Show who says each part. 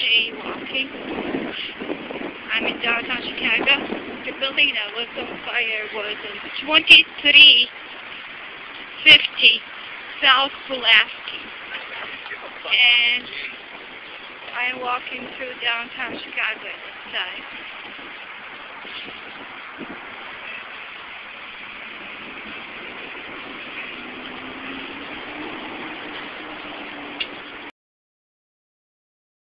Speaker 1: jaywalking. I'm in downtown Chicago. The building that was on fire was in 2350 South Pulaski. And I'm walking through downtown Chicago at this time.